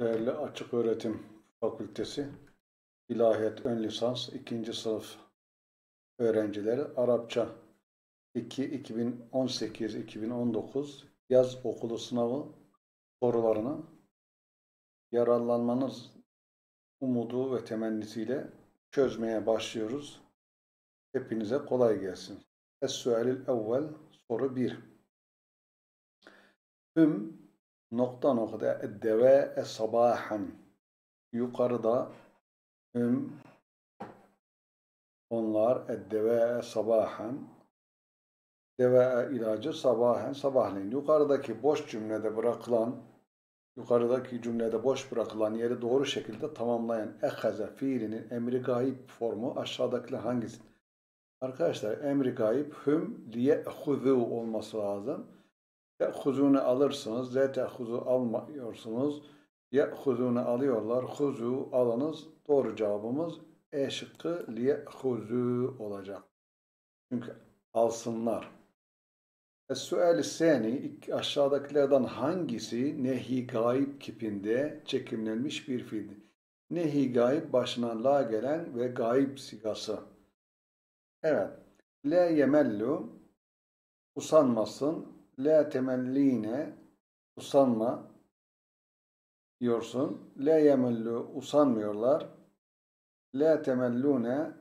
Değerli Açık Öğretim Fakültesi İlahiyat Ön Lisans 2. sınıf öğrencileri Arapça 2 2018-2019 yaz okulu sınavı sorularını yararlanmanız umudu ve temennisiyle çözmeye başlıyoruz. Hepinize kolay gelsin. Es-sualil evvel soru 1. Hüm nokta nokta deve sabahan yukarıda hüm onlar deve sabahan deve ilacı sabahen sabahleyin yukarıdaki boş cümlede bırakılan yukarıdaki cümlede boş bırakılan yeri doğru şekilde tamamlayan ehaze fiilinin emri gayip formu aşağıdakiler hangisi? Arkadaşlar emri gayip hüm liye'huzu olması lazım. Te'huzunu alırsınız. Z te'huzu almıyorsunuz. Ye'huzunu alıyorlar. Huzu alınız. Doğru cevabımız E şıkkı liye'huzu olacak. Çünkü alsınlar. Es-sual seni aşağıdakilerden hangisi nehi gayb kipinde çekimlenmiş bir fiil? Nehi gayb başına la gelen ve gayb sigası. Evet. La yemellu usanmasın. La temelline usanma diyorsun. La yemellu usanmıyorlar. La temellune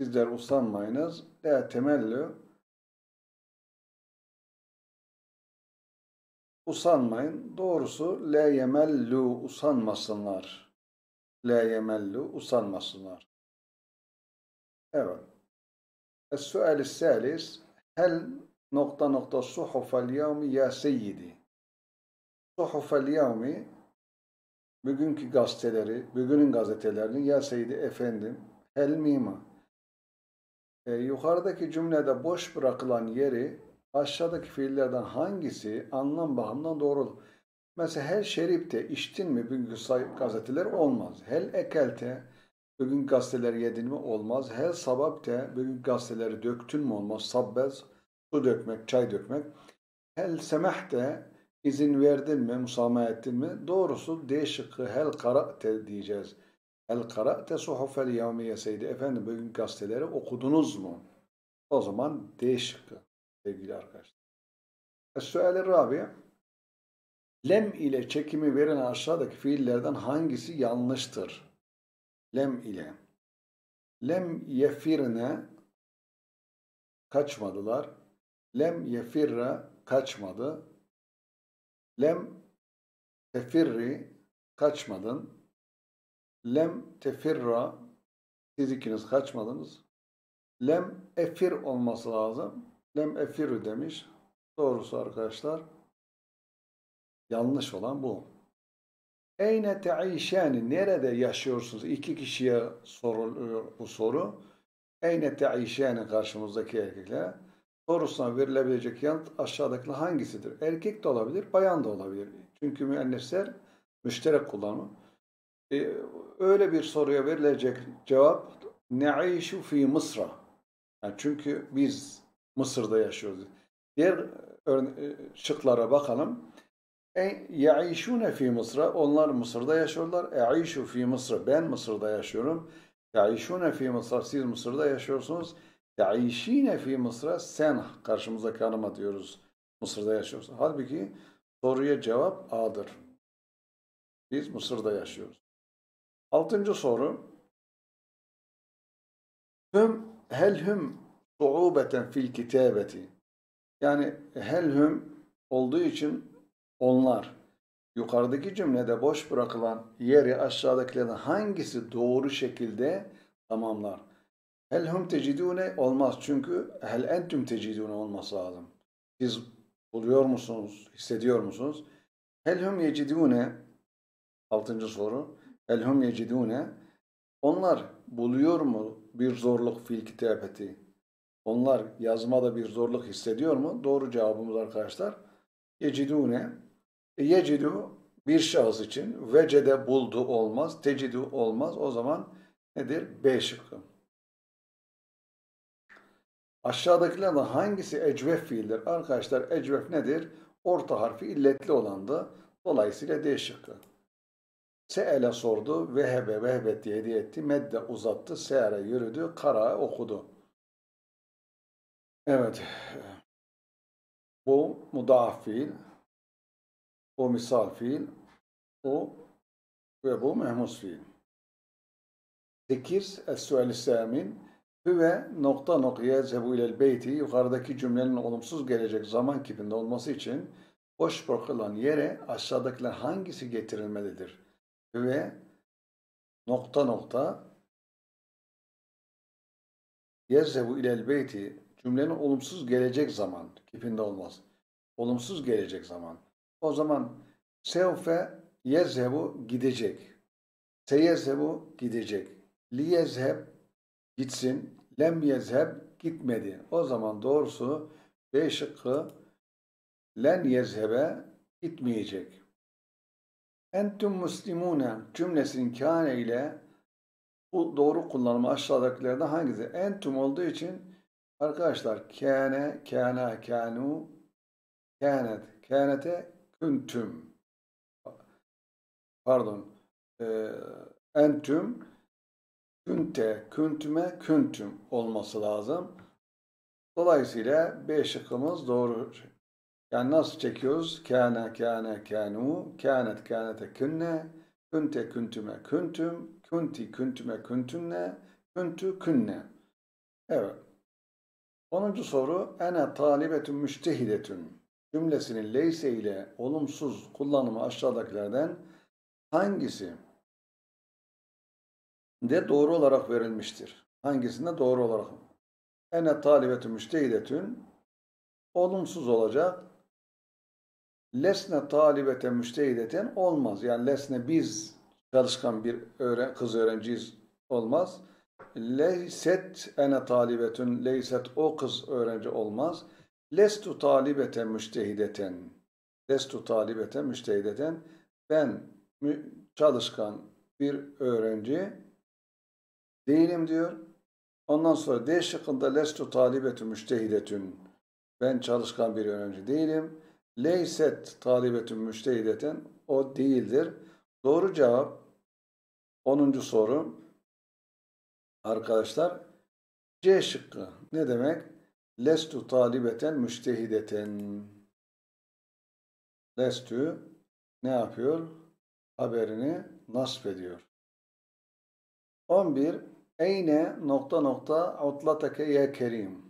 sizler usanmayınız. La temellu usanmayın. Doğrusu la yemellu usanmasınlar. La yemellu usanmasınlar. Evet. Es-sual salis hel nokta nokta suhufel yevmi ya seyyidi. Suhufel yevmi bugünkü gazeteleri, bugünün gazetelerini ya seyyidi efendim hel mima. E, yukarıdaki cümlede boş bırakılan yeri aşağıdaki fiillerden hangisi anlam bakımından doğru Mesela hel şeripte içtin mi bugünkü gazeteler olmaz. Hel ekelte bugün gazeteleri yedin mi olmaz. Hel sababte bugün gazeteleri döktün mü olmaz. Sabbez su dökmek, çay dökmek. Hel semehte izin verdin mi, musamaha ettin mi? Doğrusu D şıkkı hel kara'te diyeceğiz. Hel kara'te suhufel yevmiyeseydi. Efendim bugün gazeteleri okudunuz mu? O zaman D şıkkı sevgili arkadaşlar. Es-suali rabi Lem ile çekimi veren aşağıdaki fiillerden hangisi yanlıştır? Lem ile. Lem yefirne kaçmadılar. Lem yefirre kaçmadı. Lem tefirri kaçmadın. Lem tefirra siz ikiniz kaçmadınız. Lem efir olması lazım. Lem efiru demiş. Doğrusu arkadaşlar yanlış olan bu. Eyne te'işani nerede yaşıyorsunuz? İki kişiye soruluyor bu soru. Eyne te'işani karşımızdaki erkekler. Sorusuna verilebilecek yanıt aşağıdaki hangisidir? Erkek de olabilir, bayan da olabilir. Çünkü müennesler müşterek kullanımı. Ee, öyle bir soruya verilecek cevap ne'işu fi Mısra. Yani çünkü biz Mısır'da yaşıyoruz. Diğer şıklara bakalım. Yaişune fi Mısır'a. Onlar Mısır'da yaşıyorlar. E'işu fi Mısır. Ben Mısır'da yaşıyorum. Yaişune fi Mısır. Siz Mısır'da yaşıyorsunuz. Yaişine fi Mısır'a. Sen karşımızdaki hanıma diyoruz. Mısır'da yaşıyorsun. Halbuki soruya cevap A'dır. Biz Mısır'da yaşıyoruz. Altıncı soru. Hüm hel hüm suubeten fil kitabeti. Yani hel hüm olduğu için onlar yukarıdaki cümlede boş bırakılan yeri aşağıdakilerden hangisi doğru şekilde tamamlar? Hel hum tecidune olmaz çünkü hel entüm tecidune olması lazım. Siz buluyor musunuz, hissediyor musunuz? Hel hum yecidune altıncı soru. Hel hum yecidune onlar buluyor mu bir zorluk fil kitabeti? Onlar yazmada bir zorluk hissediyor mu? Doğru cevabımız arkadaşlar. Yecidune Yecidu bir şahıs için vecede buldu olmaz, tecidu olmaz. O zaman nedir? B şıkkı. Aşağıdakilerden hangisi ecvef fiildir? Arkadaşlar ecvef nedir? Orta harfi illetli olandı. Dolayısıyla D şıkkı. Se'ele sordu, vehebe vehbet diye hediye etti, medde uzattı, se'ere yürüdü, kara okudu. Evet. Bu mudaaf fiil, bu misal fiil, bu ve bu mehmus fiil. 8. Es-sual samin Hüve nokta nokta yezhebu ilel beyti yukarıdaki cümlenin olumsuz gelecek zaman kipinde olması için boş bırakılan yere aşağıdakiler hangisi getirilmelidir? Hüve nokta nokta yezhebu ilel beyti cümlenin olumsuz gelecek zaman kipinde olmaz. Olumsuz gelecek zaman. O zaman sevfe yezhebu gidecek. Seyezhebu gidecek. Li yezheb gitsin. Lem yezheb gitmedi. O zaman doğrusu B şıkkı len yezhebe gitmeyecek. Entüm muslimune cümlesinin kâne ile bu doğru kullanımı aşağıdakilerden hangisi? Entüm olduğu için arkadaşlar kâne, kâna, kânû, kânet, kânete, küntüm. Pardon. E, entüm künte, küntüme, küntüm olması lazım. Dolayısıyla B şıkkımız doğru. Yani nasıl çekiyoruz? Kâne, kâne, kânû, kânet, kânete, künne, künte, küntüme, küntüm, künti, küntüme, küntünne, küntü, künne. Evet. Onuncu soru. Ene talibetün müştehidetün. Cümlesinin leyse ile olumsuz kullanımı aşağıdakilerden hangisi? De doğru olarak verilmiştir. Hangisinde doğru olarak? Ene talibetü müştehidetün olumsuz olacak. Lesne talibete müştehideten olmaz. Yani lesne biz çalışkan bir öğren kız öğrenciyiz olmaz. Leyset ene talibetün leyset o kız öğrenci olmaz. Lestu talibete müştehideten lestu talibete müştehideten ben çalışkan bir öğrenci Değilim diyor. Ondan sonra D şıkkında lestu talibetü müştehidetün. Ben çalışkan bir öğrenci değilim. Leyset talibetü müştehideten. O değildir. Doğru cevap 10. soru. Arkadaşlar C şıkkı. Ne demek? Lestu talibeten müştehideten. Lestu ne yapıyor? Haberini nasp ediyor. 11. Eyne nokta nokta utlatake ye kerim.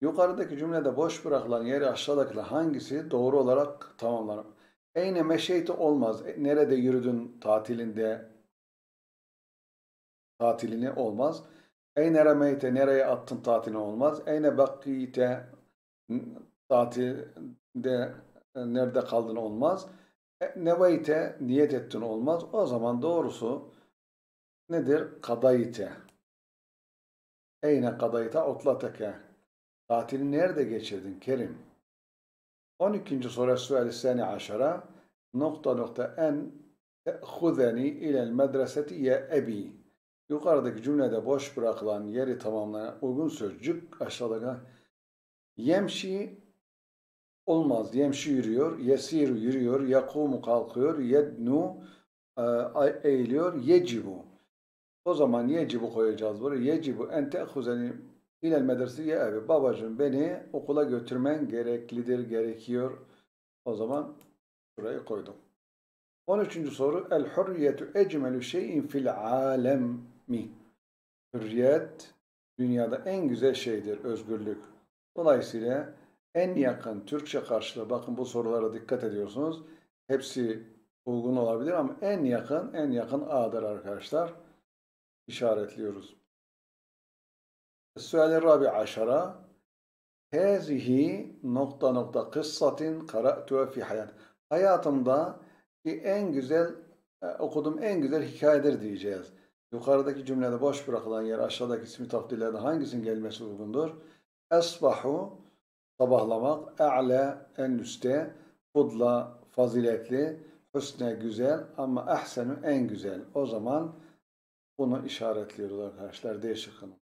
Yukarıdaki cümlede boş bırakılan yeri aşağıdakiler hangisi doğru olarak tamamlanır? Eyne meşeyti olmaz. E, nerede yürüdün tatilinde tatilini olmaz. Eyne remeyte nereye attın tatilini olmaz. Eyne bakiyte tatilde e, nerede kaldın olmaz. E, neveyte niyet ettin olmaz. O zaman doğrusu nedir? Kadayite. Eyne kadayite otlateke. Tatili nerede geçirdin Kerim? 12. soru suali seni aşara nokta nokta en huzeni ilel medreseti ye ebi. Yukarıdaki cümlede boş bırakılan yeri tamamlayan uygun sözcük aşağıdaki yemşi olmaz. Yemşi yürüyor, yesiru yürüyor, yakumu kalkıyor, yednu e, eğiliyor, yecibu o zaman yecibu koyacağız buraya. Yecibu en te'huzeni ilel medresi ya abi. Babacığım beni okula götürmen gereklidir, gerekiyor. O zaman buraya koydum. 13. soru. El hürriyetu ecmelü şeyin fil alemi. Hürriyet dünyada en güzel şeydir, özgürlük. Dolayısıyla en yakın Türkçe karşılığı, bakın bu sorulara dikkat ediyorsunuz. Hepsi uygun olabilir ama en yakın, en yakın A'dır arkadaşlar işaretliyoruz. Sual-i Rabi aşara Hazihi nokta nokta kıssatin kara'tuha fi hayat. Hayatımda ki en güzel e, okudum en güzel hikayedir diyeceğiz. Yukarıdaki cümlede boş bırakılan yer aşağıdaki ismi tafdillerden hangisinin gelmesi uygundur? Esbahu sabahlamak, e'le en üstte, fudla faziletli, hüsne güzel ama ahsenu en güzel. O zaman bunu işaretliyoruz arkadaşlar D şıkkını.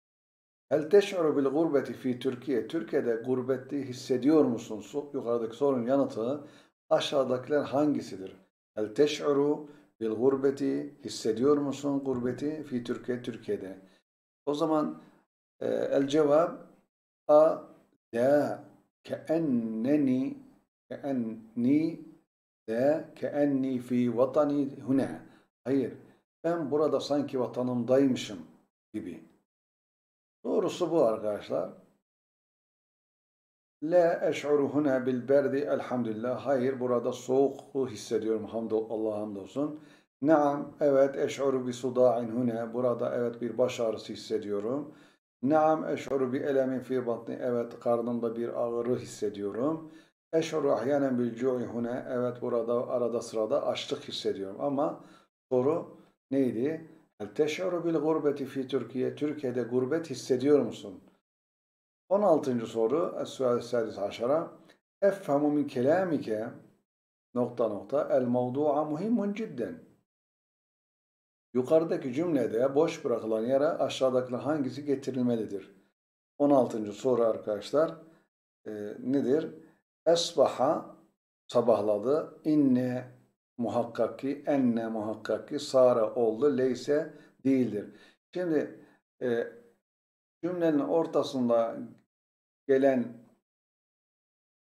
Hel teş'uru bil gurbeti fi Türkiye. Türkiye'de gurbeti hissediyor musun? Yukarıdaki sorunun yanıtı aşağıdakiler hangisidir? El teş'uru bil gurbeti hissediyor musun gurbeti fi Türkiye Türkiye'de? O zaman e, el cevap a la keenneni keenni la keenni fi vatani huna. Hayır. Ben burada sanki vatanımdaymışım gibi. Doğrusu bu arkadaşlar. La eş'uru huna bil berdi elhamdülillah. Hayır burada soğuk hissediyorum hamdol Allah'a hamdolsun. Naam evet eş'uru bi suda'in huna. Burada evet bir baş ağrısı hissediyorum. Naam eş'uru bi elemin fi batni. Evet karnımda bir ağrı hissediyorum. Eş'uru ahyanen bil cu'i huna. Evet burada arada sırada açlık hissediyorum. Ama soru neydi? Teş'uru bil gurbeti fi Türkiye. Türkiye'de gurbet hissediyor musun? 16. soru Es-Sual Sadis Aşara Efhamu min kelamike nokta nokta el mevdu'a muhimmun cidden Yukarıdaki cümlede boş bırakılan yere aşağıdakiler hangisi getirilmelidir? 16. soru arkadaşlar e, nedir? Esbaha sabahladı. İnne muhakkak ki, enne muhakkak ki, sara oldu, leyse değildir. Şimdi e, cümlenin ortasında gelen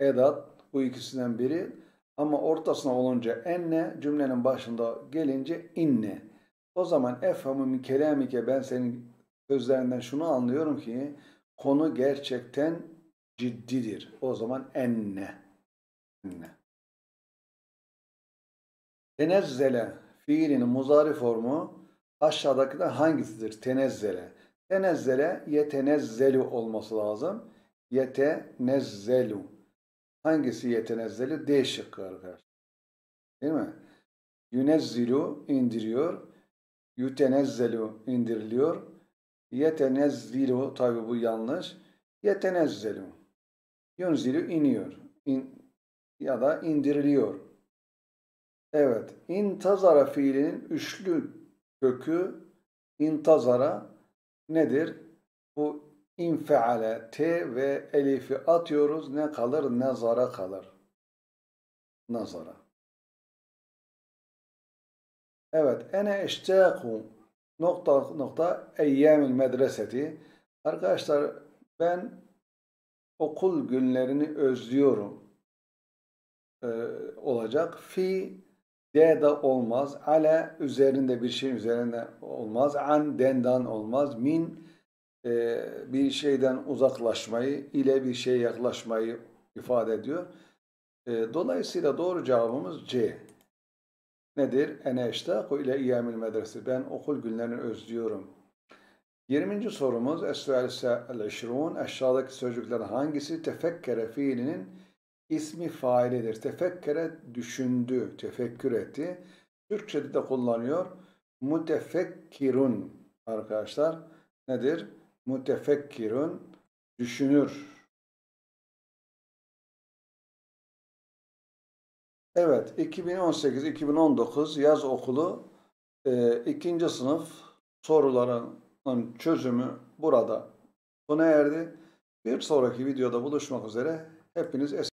edat bu ikisinden biri ama ortasına olunca enne cümlenin başında gelince inne. O zaman efhamı min kelamike ben senin sözlerinden şunu anlıyorum ki konu gerçekten ciddidir. O zaman enne. enne. Tenezzele fiilinin muzari formu aşağıdakilerden hangisidir? Tenezzele. Tenezzele yetenezzelu olması lazım. Yetenezzelu. Hangisi yetenezzelu? D şıkkı arkadaşlar. Değil mi? Yunezzilu indiriyor. Yutenezzelu indiriliyor. Yetenezzilu tabi bu yanlış. Yetenezzelu. Yunzilu iniyor. İn, ya da indiriliyor. Evet. İntazara fiilinin üçlü kökü intazara nedir? Bu infeale t ve elifi atıyoruz. Ne kalır? Nazara kalır. Nazara. Evet. Ene eşteku nokta nokta eyyamil medreseti. Arkadaşlar ben okul günlerini özlüyorum ee, olacak. Fi de de olmaz. Ale üzerinde bir şey üzerinde olmaz. An dendan olmaz. Min e, bir şeyden uzaklaşmayı ile bir şeye yaklaşmayı ifade ediyor. E, dolayısıyla doğru cevabımız C. Nedir? Ene eştaku ile iyamil medresi. Ben okul günlerini özlüyorum. 20. sorumuz Es-Sual el-İşrun aşağıdaki sözcüklerin hangisi tefekkere fiilinin ismi failidir. Tefekkere düşündü, tefekkür etti. Türkçe'de de kullanıyor. Mutefekkirun arkadaşlar. Nedir? Mutefekkirun düşünür. Evet, 2018-2019 yaz okulu e, ikinci sınıf sorularının çözümü burada sona erdi. Bir sonraki videoda buluşmak üzere. Hepiniz